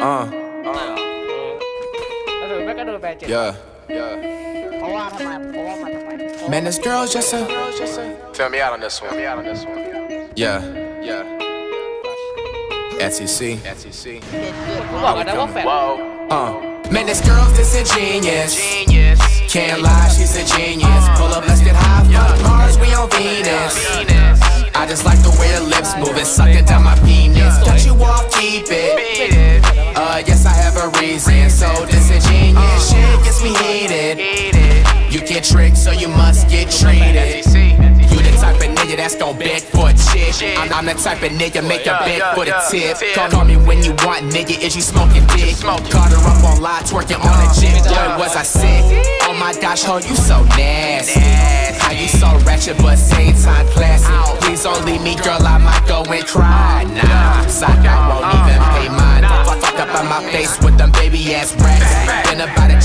Uh. Yeah. Yeah. Man, this girl's just a. Tell me out on this one. Tell me out on this one. Yeah. Yeah. SEC. SEC. Whoa. Uh. Man, this girl's just a genius. Genius. Can't lie, she's a genius. Pull up, let's heated. You get tricked, so you must get treated. You the type of nigga that's gon' beg for a chick. I'm, I'm the type of nigga make a beg for the tip. Call, call me when you want, nigga. Is you smoking dick? Caught her up on live twerking on a jet. Boy, was I sick? Oh my gosh, ho, you so nasty. How you so ratchet, but same time classy. Please don't leave me, girl. I might go and cry. Nah, side I won't even pay mine. Fuck, fuck up on my face with them baby ass racks.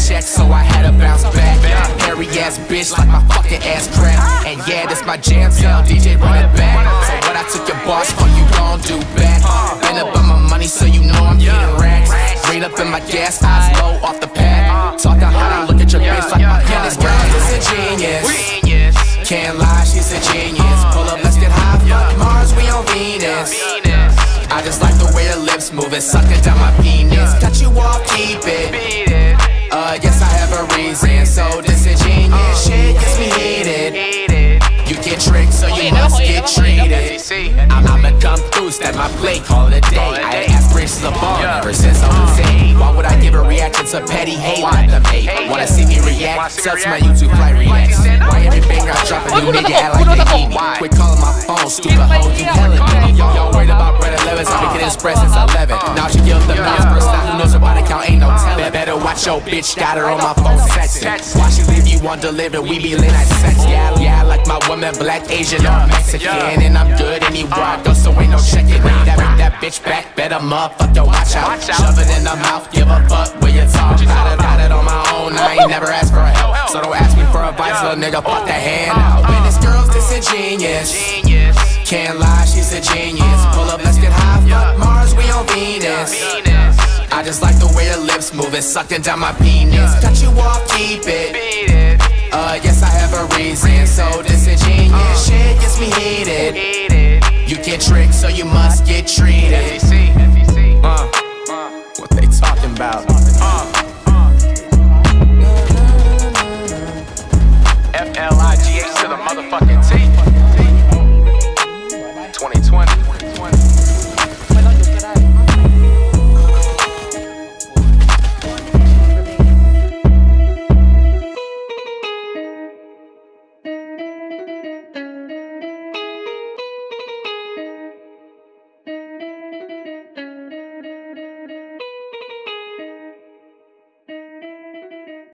Check, so I had to bounce back. Hairy ass bitch like my fucking ass crack. And yeah, this my jam, tell DJ run it back. So what I took your boss for, you gon' do back. Been up on my money, so you know I'm getting racks. Rain up in my gas, eyes low off the pad. Talking hot, I look at your bitch like my gun is girl is a genius. Can't lie, she's a genius. Pull up, let's get high. Fuck Mars, we on Venus. I just like the way her lips moving, sucking down my penis. Cut you off, keep I'ma come through, step my plate, call it a day. I it a I day. ain't asked Bridges a ball Yeah. ever since I was eight. Why would I give a reaction to petty hate? Let them hate. Wanna see me react? Wanna see me Search my? YouTube play reacts. Why? Why every banger I drop a new nigga act like they need me? Why? Quit calling my phone, stupid hoe, you hella me. Yo, worried Your bitch, got her on my phone texting. Why she leave you undelivered? We be lit at sex. Yeah, yeah, like my woman, black, Asian, or Mexican. And I'm good anywhere I go, so ain't no checking. That, that bitch back, better motherfucker, watch out. Shove it in the mouth, give a fuck where you talk. Got it, got it on my own, I ain't never asked for help. So don't ask me for advice, little nigga, fuck that hand out. Man, this girl's this a genius. Genius. Can't lie, she's a genius. Pull up, let's get high. Fuck Mars, we on Venus. I just like the way her moving, sucking down my penis. Cut you off, keep it. Beat it. Uh, yes, I have a reason. So this ingenious shit gets me heated. You get tricked, so you must get treated.